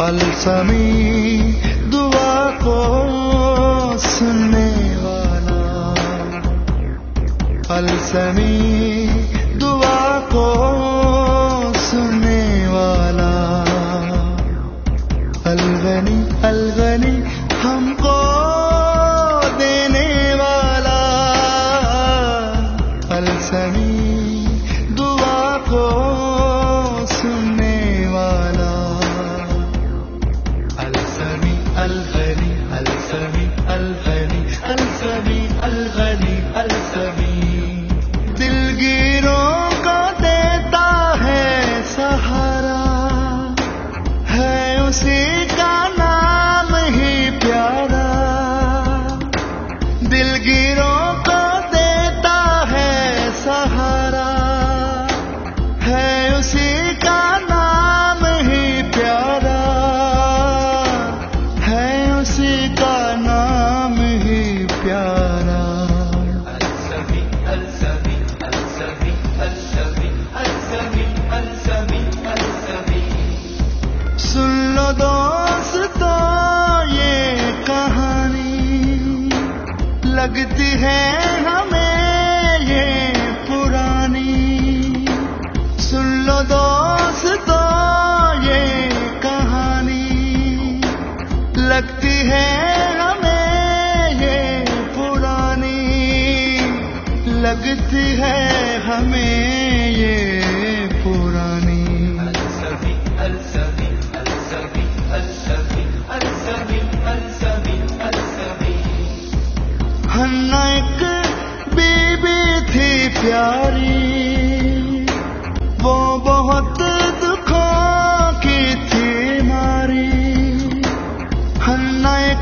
अलसमी दुआ को सुनने वाला। अलसमी दुआ को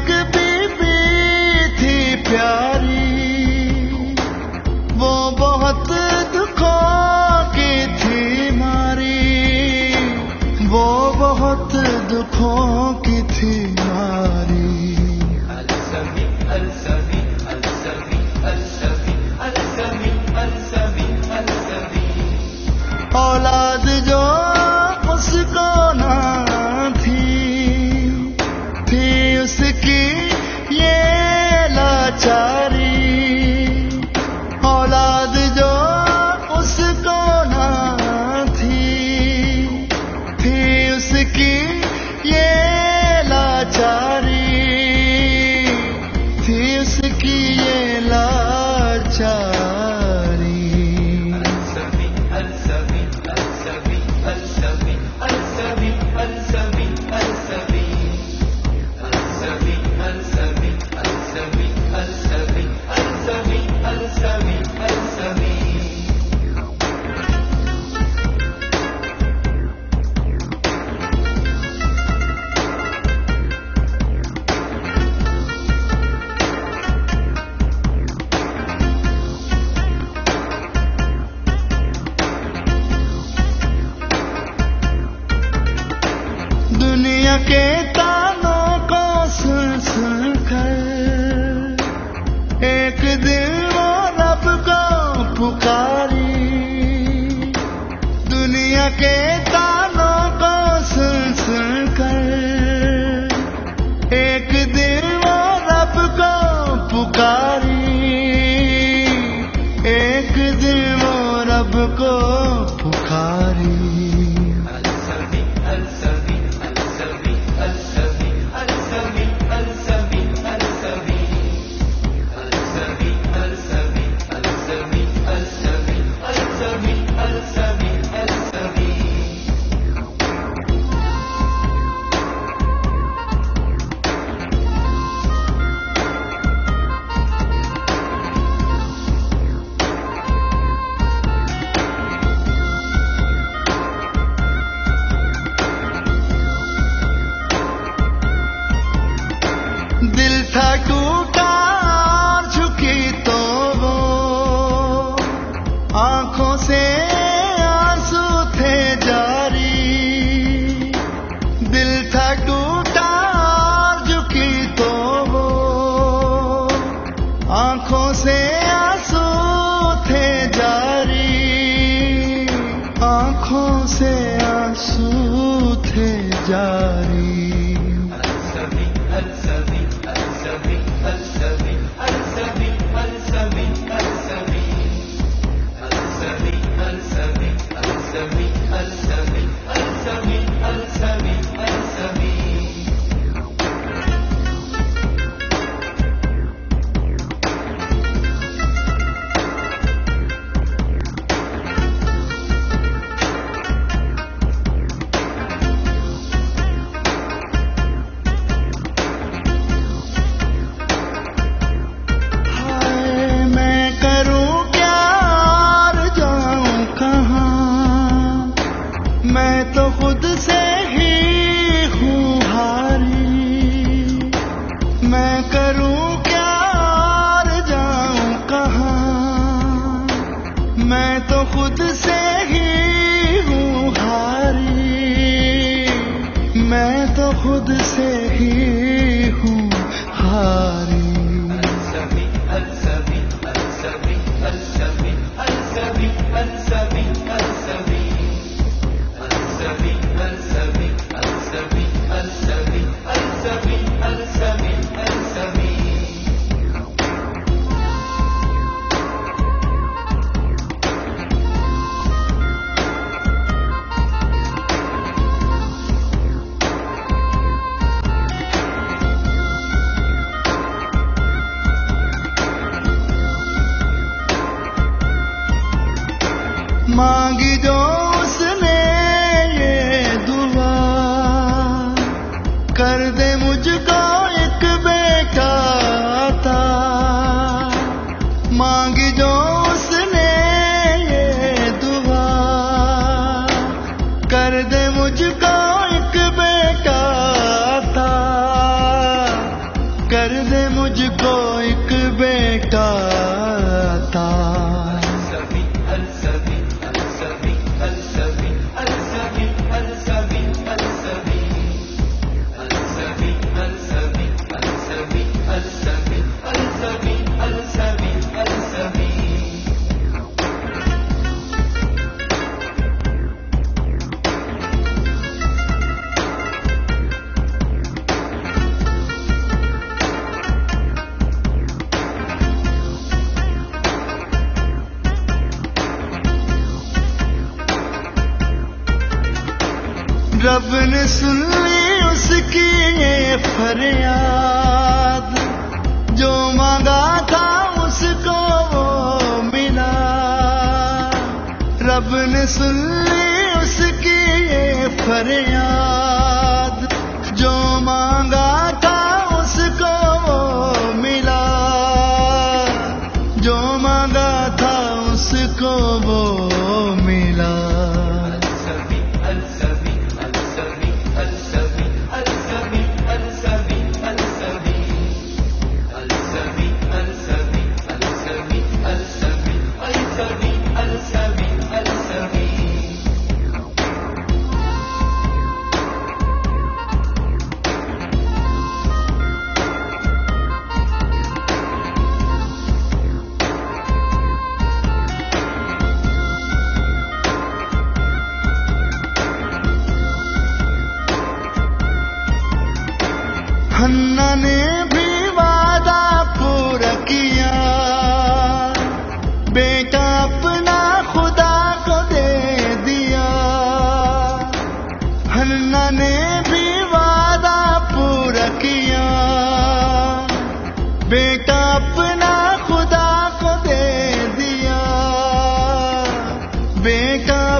एक बीबी थी प्यारी। वो बहुत दुखों की थी मारी। वो बहुत दुखों की थी मारी। अलसमी अलसमी अलसमी अलसमी अलसमी अलसमी। औलाद एक दिन वो रब को पुकारी। दुनिया के तानों को सुन सुन कर। एक दिन वो रब को पुकारी। एक दिन वो रब को दिल था टूटा, झुकी तो वो। आँखों से आँसू थे जारी। दिल था टूटा, झुकी तो वो। आँखों से आँसू थे जारी। आँखों से आँसू थे जारी। मुझको एक बेटा रब ने सुन ली उसकी ये फरियाद। जो मांगा था उसको वो मिला। रब ने सुन ली उसकी ये फरियाद।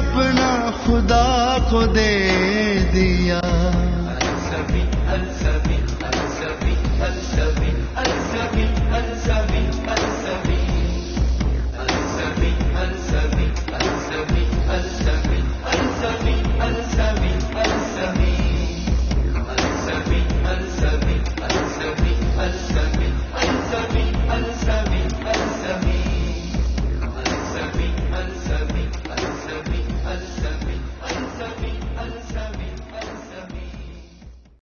अपना खुदा को दे दिया।